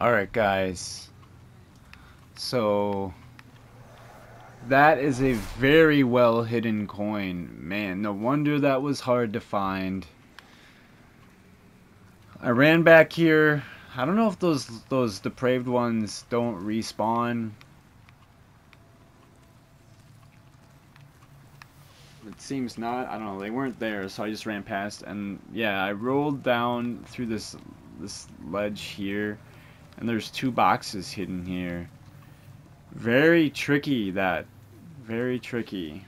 Alright guys, so that is a very well hidden coin. Man, no wonder that was hard to find. I ran back here. I don't know if those those depraved ones don't respawn. It seems not. I don't know. They weren't there, so I just ran past. And yeah, I rolled down through this this ledge here and there's two boxes hidden here. Very tricky, that. Very tricky.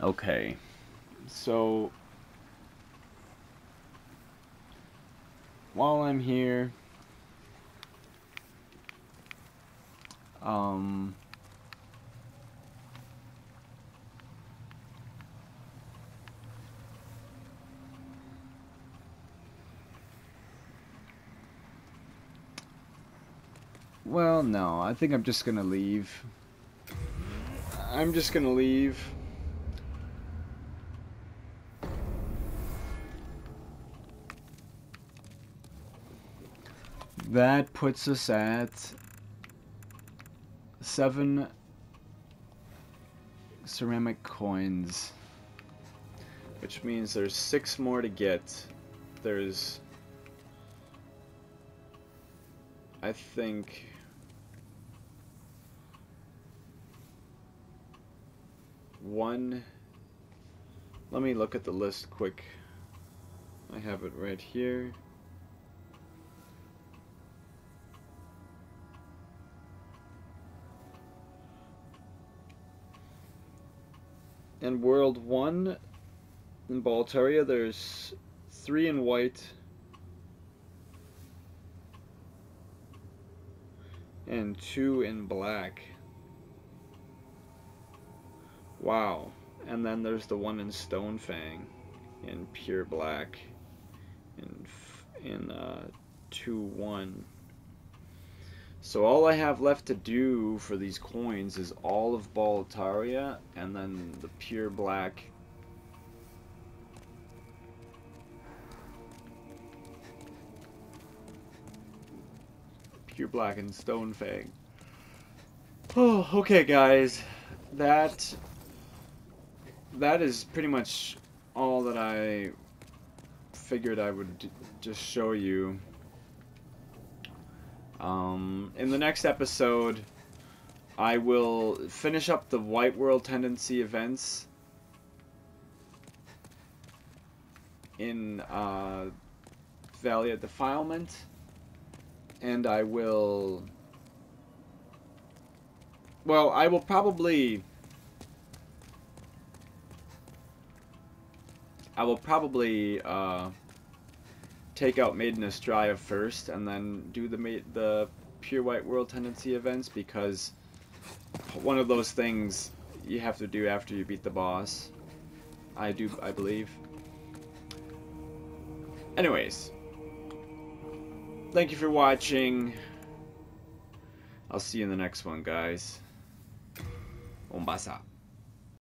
Okay. So, while I'm here, um, Well, no. I think I'm just gonna leave. I'm just gonna leave. That puts us at seven ceramic coins. Which means there's six more to get. There's... I think... one let me look at the list quick. I have it right here. In world 1 in Boletaria there's 3 in white and 2 in black Wow. And then there's the one in Stonefang in pure black in in uh, 2-1. So all I have left to do for these coins is all of Boletaria and then the pure black pure black and Stonefang. Oh, okay guys. That that is pretty much all that I figured I would just show you. Um, in the next episode, I will finish up the White World Tendency events in uh, Valley of Defilement, and I will... Well, I will probably I will probably uh, take out Maiden Astraea first, and then do the the Pure White World Tendency events because one of those things you have to do after you beat the boss. I do, I believe. Anyways, thank you for watching. I'll see you in the next one, guys. Umbasa.